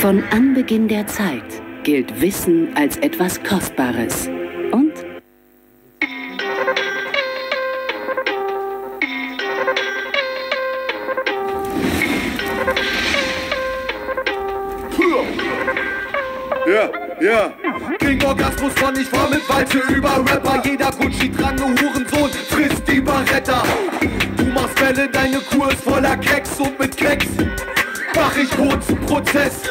Von Anbeginn der Zeit gilt Wissen als etwas Kostbares. Und Ja, ja. King Orgasmus von ich war mit Walze über Rapper. Jeder Gucci trange Hurensohn frisst die Barretta. Machst Welle, deine Kur ist voller Keks und mit Keks mach ich kurzen Prozess.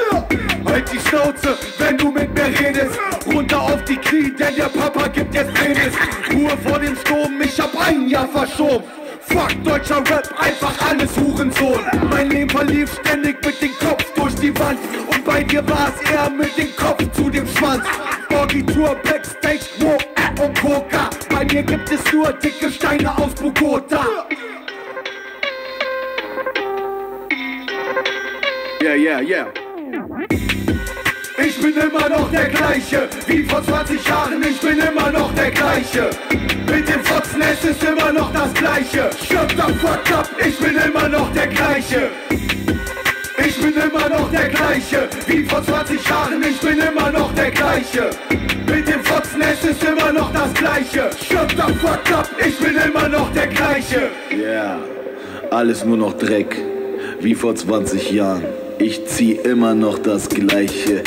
Halt die Schnauze, wenn du mit mir redest. Runter auf die Knie, denn der Papa gibt jetzt Penis. Ruhe vor dem Sturm, ich hab ein Jahr verschoben. Fuck deutscher Rap, einfach alles Hurensohn. Mein Leben verlief ständig mit dem Kopf durch die Wand. Und bei dir war es eher mit dem Kopf zu dem Schwanz. Borgi Tour, Backstage, Mo äh, und Coca. Bei mir gibt es nur dicke Steine aus Bogota. Yeah, yeah, yeah. Ich bin immer noch der gleiche, wie vor 20 Jahren, ich bin immer noch der gleiche. Mit dem Fotzen, es ist immer noch das gleiche. Shut the fuck up, ich bin immer noch der gleiche. Ich bin immer noch der gleiche, wie vor 20 Jahren, ich bin immer noch der gleiche. Mit dem Fotzen, es ist immer noch das gleiche. Shut the fuck up, ich bin immer noch der gleiche. Yeah, alles nur noch Dreck, wie vor 20 Jahren. Ich zieh immer noch das Gleiche.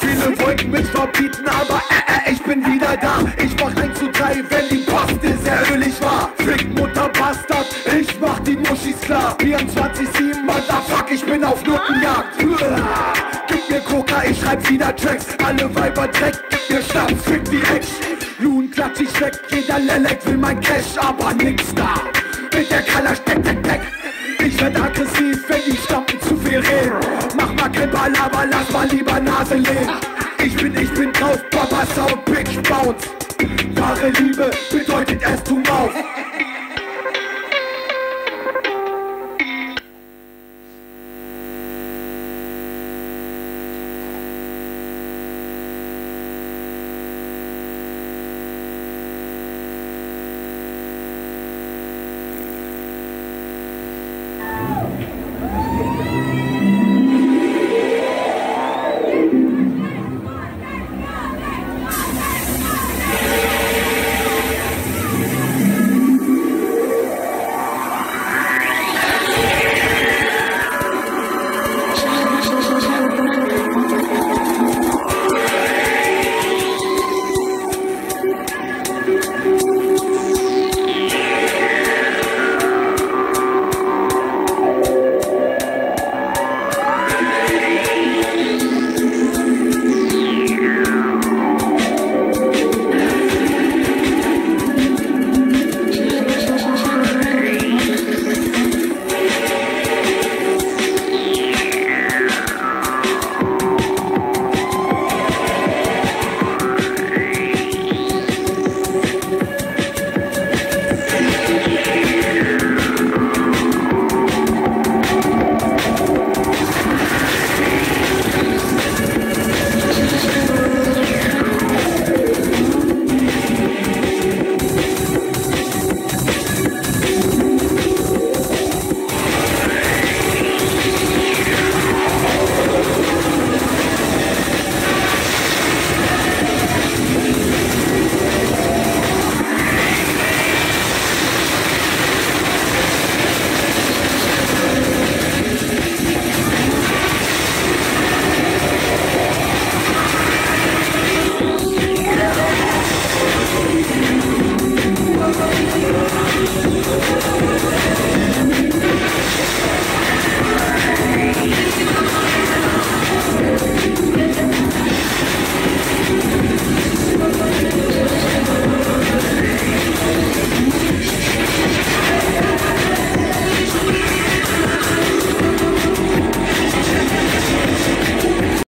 Viele wollten mich verbieten, aber äh, äh, ich bin wieder da. Ich mach 1 zu 3, wenn die Paste sehr ölig war. Fick Mutter Bastard, ich mach die Muschis klar. 24-7, Motherfuck, ich bin auf Nutenjagd. Gib mir Coca, ich schreib wieder Tracks. Alle Weiber Dreck, gib mir Schnaps, fick die Ex. Nun klatsch ich weg, jeder Lelek will mein Cash, aber nix da mit der Kaller steck, steck, steck. Ich werd aggressiv, wenn die Stampen zu viel reden. Mach mal kein Balaber, lass mal lieber Nase lehnen. Ich bin, ich bin drauf, Papa Sound, Big Bounce. Wahre Liebe bedeutet es, tu auf.